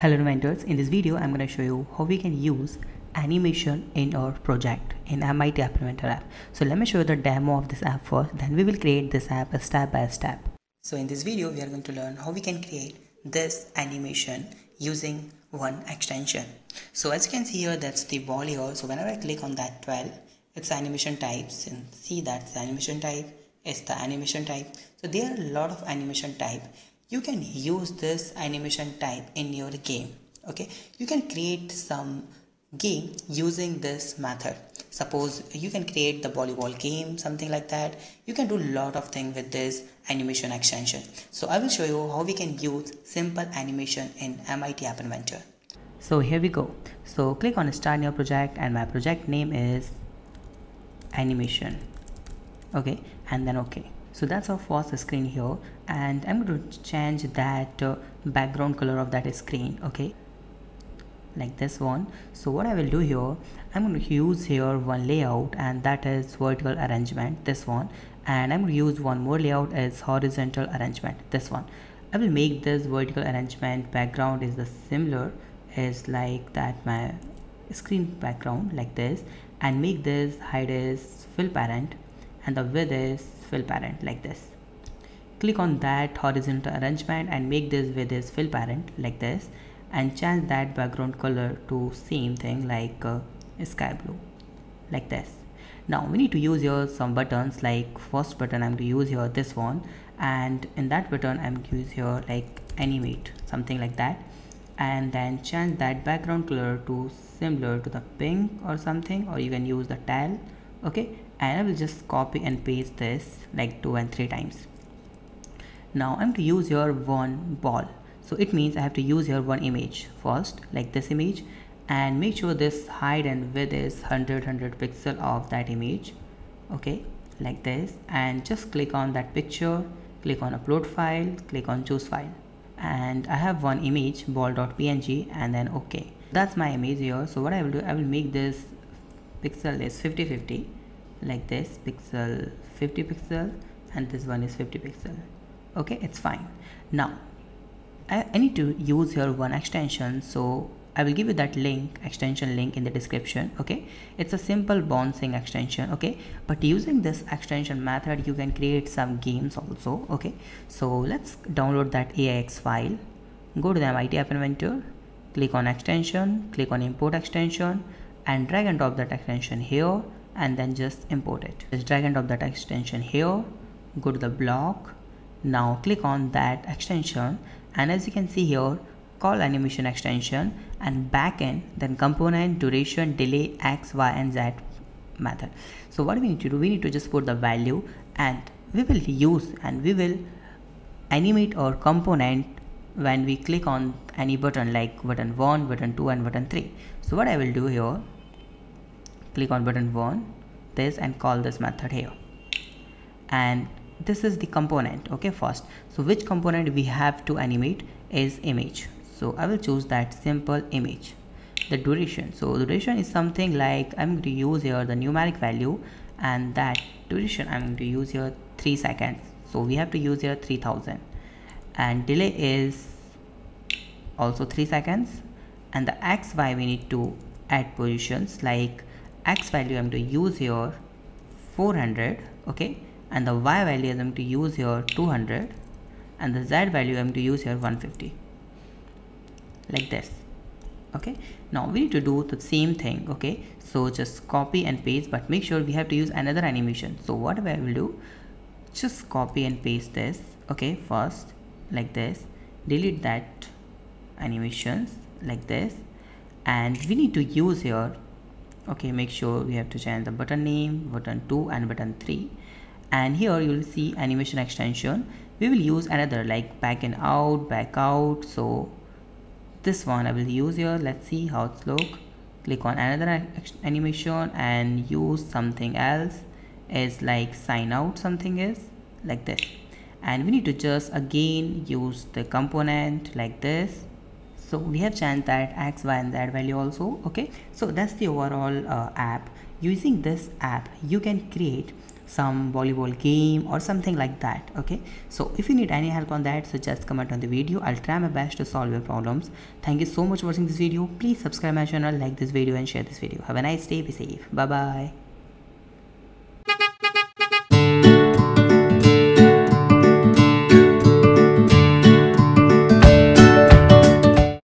Hello inventors, in this video I'm going to show you how we can use animation in our project in MIT App Inventor app. So let me show you the demo of this app first then we will create this app step by step. So in this video we are going to learn how we can create this animation using one extension. So as you can see here that's the ball here so whenever I click on that 12 it's animation types and see that's the animation type it's the animation type. So there are a lot of animation type you can use this animation type in your game okay? You can create some game using this method. Suppose you can create the volleyball game something like that. You can do a lot of things with this animation extension. So i will show you how we can use simple animation in mit app inventor so here we go. So click on start new project and my project name is animation okay? And then okay so that's our first screen here. And I'm going to change that uh, background color of that screen okay? Like this one. So what I will do here I'm going to use here one layout and that is vertical arrangement this one. And I'm going to use one more layout as horizontal arrangement this one. I will make this vertical arrangement background is the similar is like that my screen background like this. And make this hide is fill parent and the width is fill parent like this. Click on that horizontal arrangement and make this width is fill parent like this. And change that background color to same thing like uh, sky blue like this. Now we need to use here some buttons like first button i'm going to use here this one. And in that button i'm going to use here like animate something like that. And then change that background color to similar to the pink or something or you can use the tail okay? And I will just copy and paste this like two and three times. Now I'm to use your one ball. So it means I have to use your one image first like this image and make sure this height and width is 100 100 pixel of that image. Okay? Like this. And just click on that picture click on upload file click on choose file. And I have one image ball.png and then okay. That's my image here. So what I will do I will make this pixel is 50 50 like this pixel 50 pixel and this one is 50 pixel. Okay it's fine. Now I, I need to use here one extension so I will give you that link extension link in the description okay? It's a simple bouncing extension okay? But using this extension method you can create some games also okay? So let's download that AIX file. Go to the MIT App Inventor click on extension click on import extension and drag and drop that extension here and then just import it. Just drag and drop that extension here go to the block. Now click on that extension and as you can see here call animation extension and backend then component duration delay x y and z method. So what we need to do we need to just put the value and we will use and we will animate our component when we click on any button like button 1 button 2 and button 3 so what i will do here click on button 1 this and call this method here. And this is the component okay first. So which component we have to animate is image. So I will choose that simple image. The duration. So duration is something like I'm going to use here the numeric value and that duration I'm going to use here 3 seconds. So we have to use here 3000 and delay is also 3 seconds. And the xy we need to add positions like x value I'm to use here 400 okay? And the y value I'm to use here 200 and the z value I'm to use here 150 like this okay? Now we need to do the same thing okay? So just copy and paste but make sure we have to use another animation. So what I will do just copy and paste this okay? First like this. Delete that animations like this. And we need to use here okay make sure we have to change the button name button 2 and button 3 and here you will see animation extension. We will use another like back and out back out. So this one I will use here. Let's see how it's look. Click on another animation and use something else. Is like sine out something is like this. And we need to just again use the component like this so we have changed that x y and z value also okay? So that's the overall uh, app. Using this app you can create some volleyball game or something like that okay? So if you need any help on that so just comment on the video. I'll try my best to solve your problems. Thank you so much for watching this video. Please subscribe my channel like this video and share this video. Have a nice day. Be safe. Bye bye